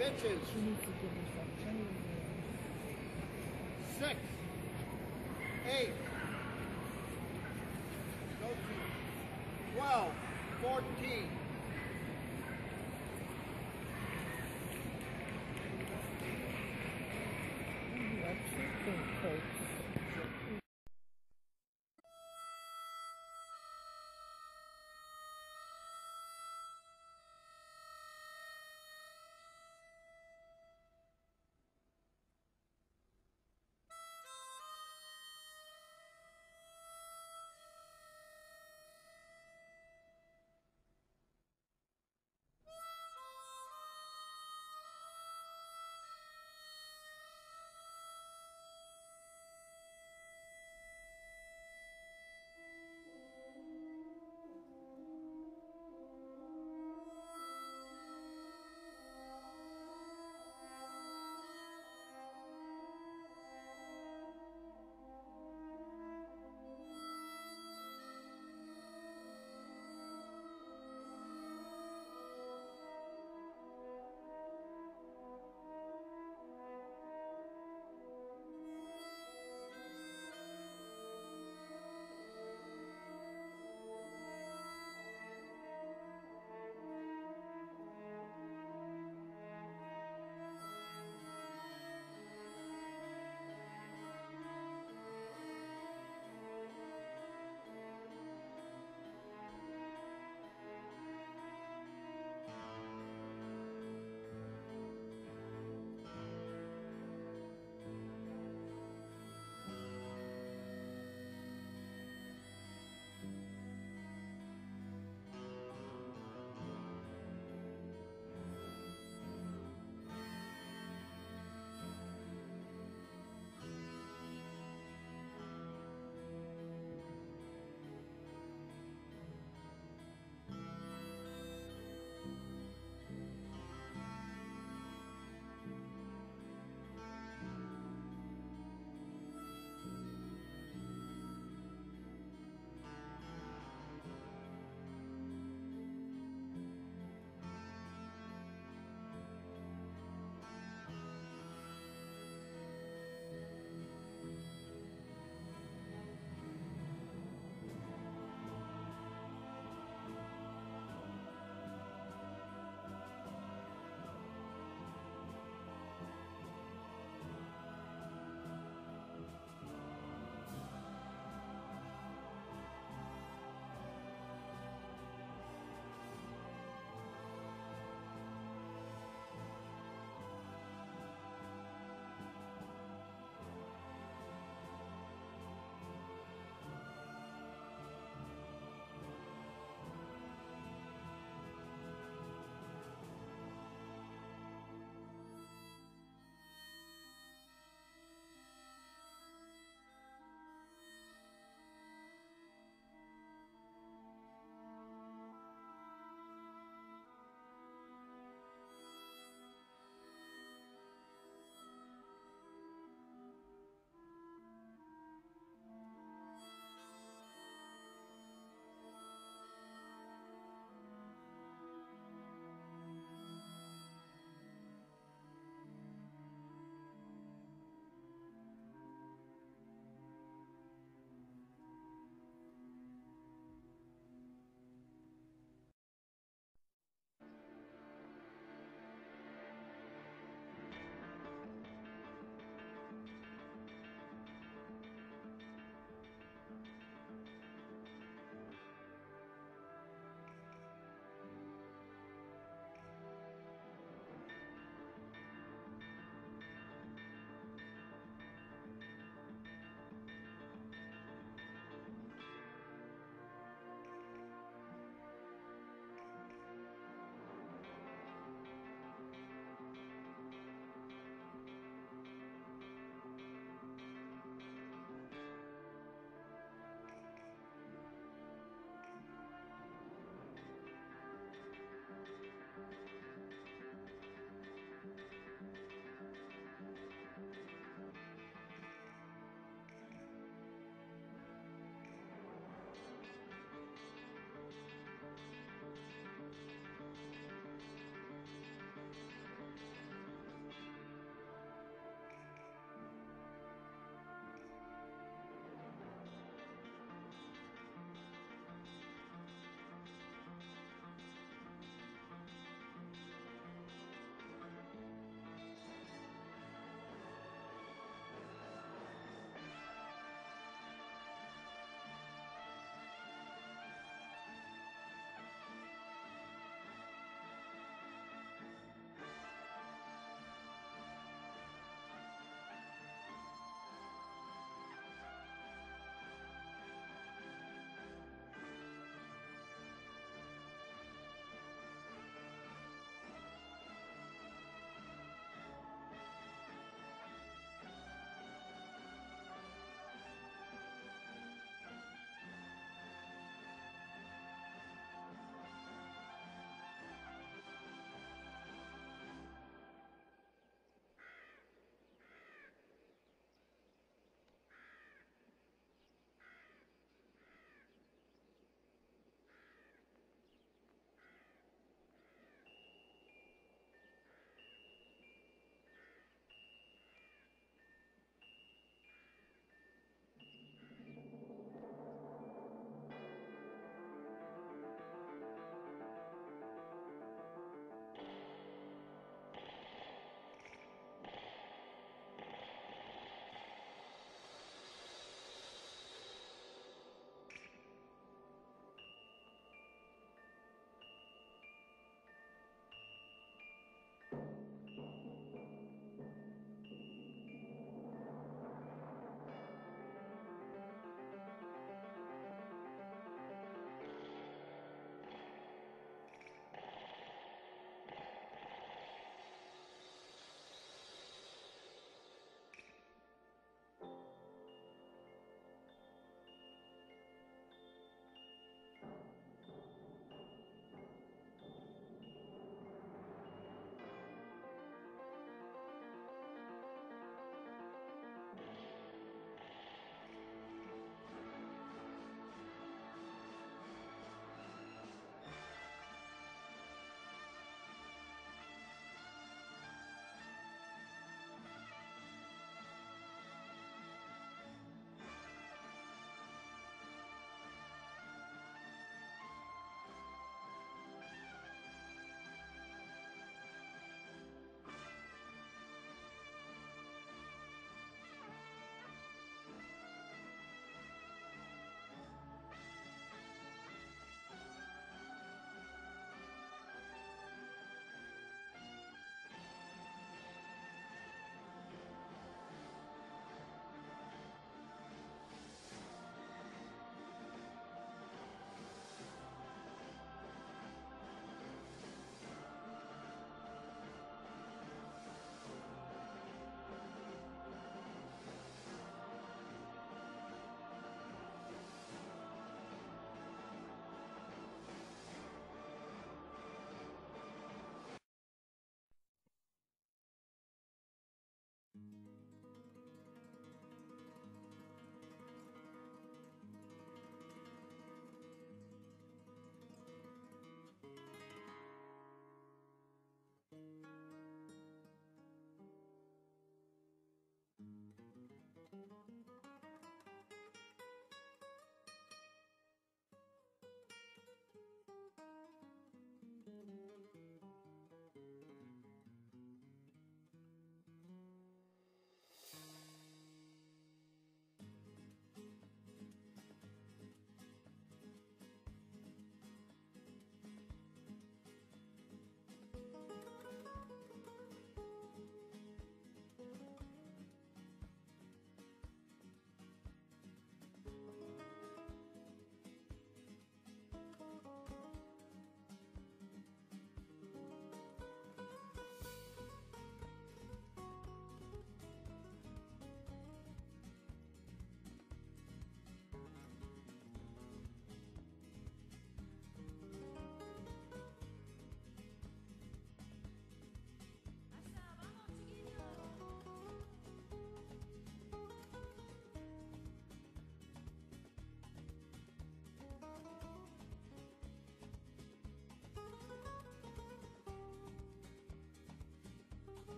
bitches. Six. Eight. 12. 14.